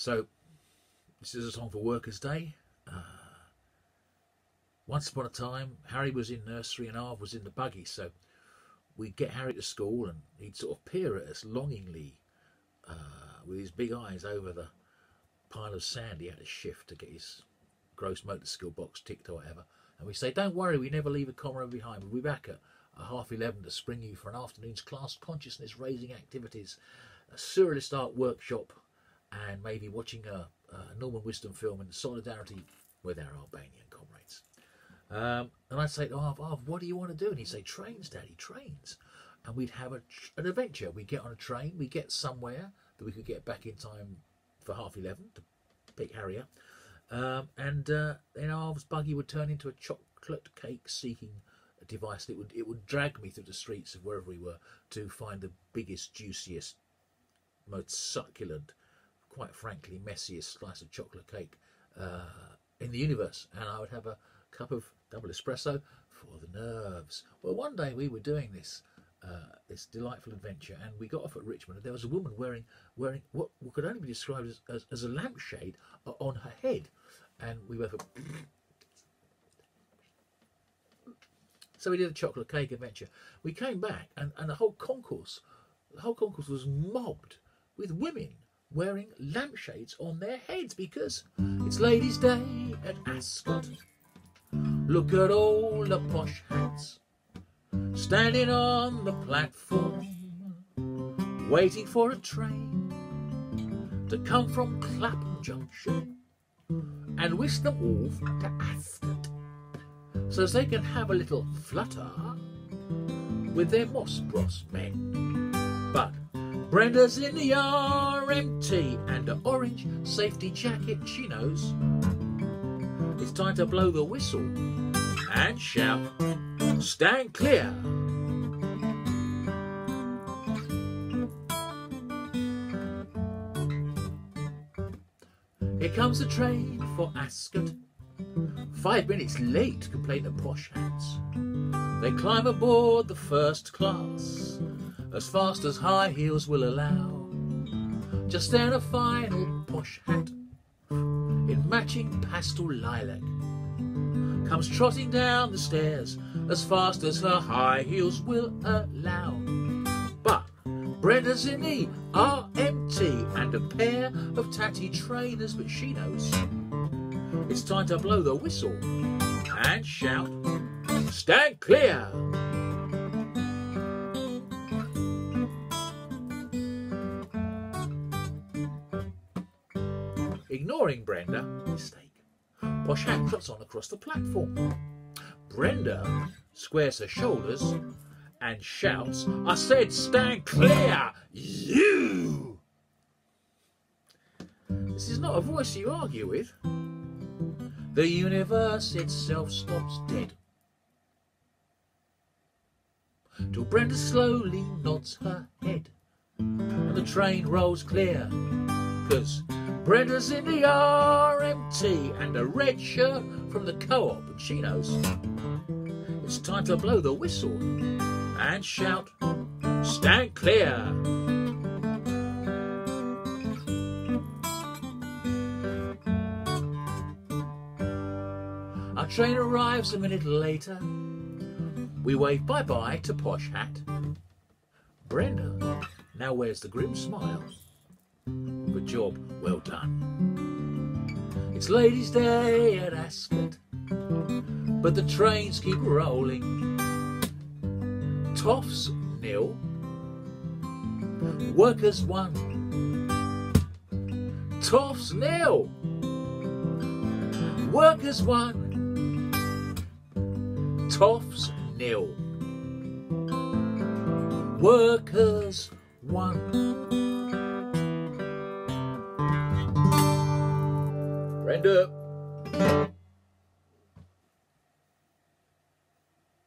So this is a song for Workers' Day. Uh, once upon a time, Harry was in nursery and Arv was in the buggy. So we'd get Harry to school and he'd sort of peer at us longingly uh, with his big eyes over the pile of sand he had to shift to get his gross motor skill box ticked or whatever. And we say, don't worry, we never leave a comrade behind. We'll be back at, at half 11 to spring you for an afternoon's class consciousness raising activities, a surrealist art workshop, and maybe watching a, a Norman Wisdom film in solidarity with our Albanian comrades. Um, and I'd say, oh, oh, what do you want to do? And he'd say, trains, Daddy, trains. And we'd have a, an adventure. We'd get on a train, we'd get somewhere that we could get back in time for half 11 to pick Harry up. Um, and uh, then Arv's buggy would turn into a chocolate cake seeking device. It would it would drag me through the streets of wherever we were to find the biggest, juiciest, most succulent, quite frankly messiest slice of chocolate cake uh, in the universe. And I would have a cup of double espresso for the nerves. Well, one day we were doing this uh, this delightful adventure, and we got off at Richmond, and there was a woman wearing wearing what, could only be described as, as, as a lampshade on her head, and we were. So we did a chocolate cake adventure. We came back, and, and the whole concourse, the whole concourse was mobbed with women wearing lampshades on their heads because it's Ladies' Day at Ascot. Look at all the posh hats standing on the platform, waiting for a train to come from Clapham Junction and whisk them off to Ascot so they can have a little flutter with their Moss Bros men. But Brenda's in the RMT and an orange safety jacket she knows. It's time to blow the whistle and shout Stand clear. Here comes the train for Ascot. Five minutes late, complain the posh hats. They climb aboard the first class as fast as high heels will allow. Just then a final posh hat in matching pastel lilac comes trotting down the stairs as fast as her high heels will allow. But Brenda's in the RMT and a pair of tatty trainers, but she knows it's time to blow the whistle and shout, Stand clear! Ignoring Brenda, mistake. Posh hat trots on across the platform. Brenda squares her shoulders and shouts, I said stand clear, you! This is not a voice you argue with. The universe itself stops dead. Till Brenda slowly nods her head and the train rolls clear. Brenda's in the RMT and a red shirt from the co-op and she knows it's time to blow the whistle and shout, stand clear. Our train arrives a minute later. We wave bye-bye to Posh Hat. Brenda now wears the grim smile. Good job, well done. It's Ladies' Day at Ascot but the trains keep rolling. Toffs nil, workers one. Toffs nil, workers one. Toffs nil, workers one. Brenda.